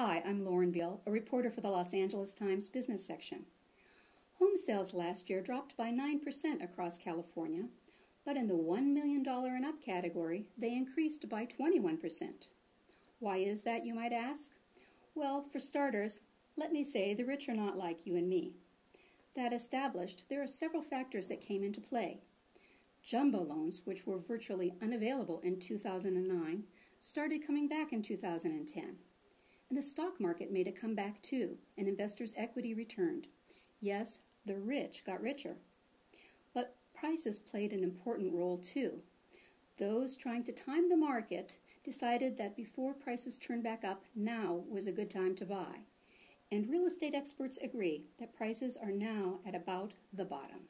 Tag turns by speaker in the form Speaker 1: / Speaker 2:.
Speaker 1: Hi, I'm Lauren Beale, a reporter for the Los Angeles Times business section. Home sales last year dropped by 9% across California, but in the $1 million and up category, they increased by 21%. Why is that, you might ask? Well, for starters, let me say the rich are not like you and me. That established, there are several factors that came into play. Jumbo loans, which were virtually unavailable in 2009, started coming back in 2010. And the stock market made a comeback too, and investors' equity returned. Yes, the rich got richer. But prices played an important role too. Those trying to time the market decided that before prices turned back up, now was a good time to buy. And real estate experts agree that prices are now at about the bottom.